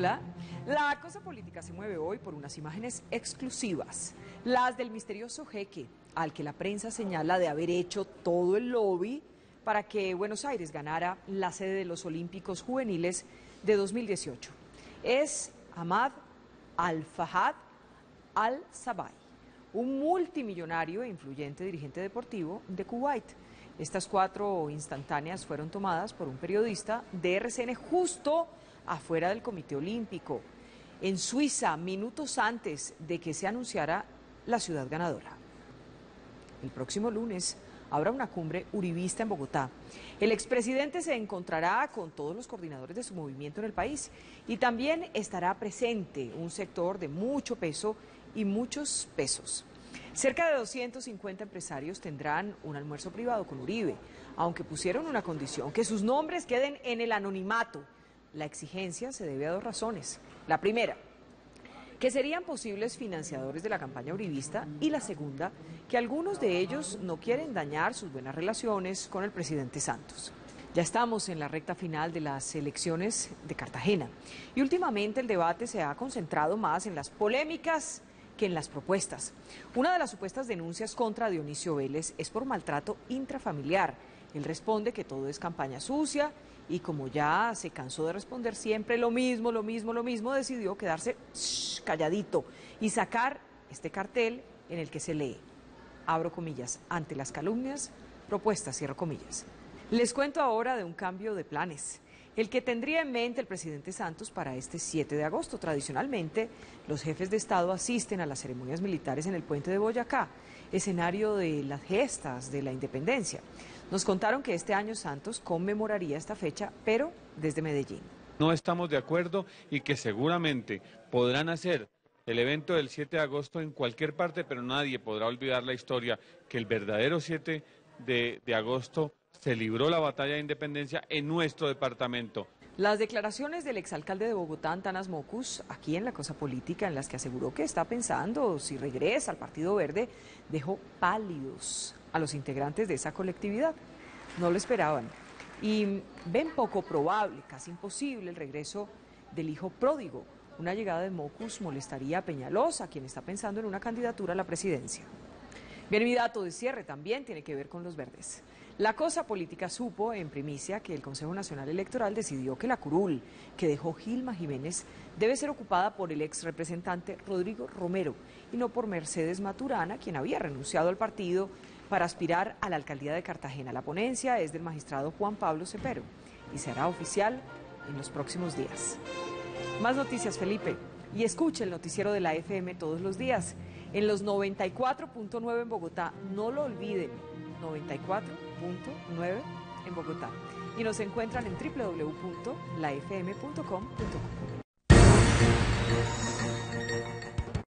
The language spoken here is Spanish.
Hola. La cosa política se mueve hoy por unas imágenes exclusivas, las del misterioso jeque, al que la prensa señala de haber hecho todo el lobby para que Buenos Aires ganara la sede de los Olímpicos Juveniles de 2018. Es Ahmad Al-Fahad Al-Sabay, un multimillonario e influyente dirigente deportivo de Kuwait. Estas cuatro instantáneas fueron tomadas por un periodista de RCN justo afuera del Comité Olímpico, en Suiza, minutos antes de que se anunciara la ciudad ganadora. El próximo lunes habrá una cumbre uribista en Bogotá. El expresidente se encontrará con todos los coordinadores de su movimiento en el país y también estará presente un sector de mucho peso y muchos pesos. Cerca de 250 empresarios tendrán un almuerzo privado con Uribe, aunque pusieron una condición, que sus nombres queden en el anonimato. La exigencia se debe a dos razones. La primera, que serían posibles financiadores de la campaña uribista y la segunda, que algunos de ellos no quieren dañar sus buenas relaciones con el presidente Santos. Ya estamos en la recta final de las elecciones de Cartagena y últimamente el debate se ha concentrado más en las polémicas que en las propuestas. Una de las supuestas denuncias contra Dionisio Vélez es por maltrato intrafamiliar. Él responde que todo es campaña sucia y como ya se cansó de responder siempre lo mismo, lo mismo, lo mismo, decidió quedarse calladito y sacar este cartel en el que se lee, abro comillas, ante las calumnias, propuestas, cierro comillas. Les cuento ahora de un cambio de planes el que tendría en mente el presidente Santos para este 7 de agosto. Tradicionalmente, los jefes de Estado asisten a las ceremonias militares en el puente de Boyacá, escenario de las gestas de la independencia. Nos contaron que este año Santos conmemoraría esta fecha, pero desde Medellín. No estamos de acuerdo y que seguramente podrán hacer el evento del 7 de agosto en cualquier parte, pero nadie podrá olvidar la historia que el verdadero 7 de, de agosto se libró la batalla de independencia en nuestro departamento. Las declaraciones del exalcalde de Bogotá, Antanas Mocus, aquí en la cosa política, en las que aseguró que está pensando si regresa al Partido Verde, dejó pálidos a los integrantes de esa colectividad. No lo esperaban. Y ven poco probable, casi imposible, el regreso del hijo pródigo. Una llegada de Mocus molestaría a Peñalosa, quien está pensando en una candidatura a la presidencia. Bien, mi dato de cierre también tiene que ver con los verdes. La cosa política supo en primicia que el Consejo Nacional Electoral decidió que la curul que dejó Gilma Jiménez debe ser ocupada por el ex representante Rodrigo Romero y no por Mercedes Maturana, quien había renunciado al partido para aspirar a la alcaldía de Cartagena. La ponencia es del magistrado Juan Pablo Cepero y será oficial en los próximos días. Más noticias, Felipe. Y escuche el noticiero de la FM todos los días en los 94.9 en Bogotá. No lo olviden, 94.9 en Bogotá. Y nos encuentran en www.lafm.com.co.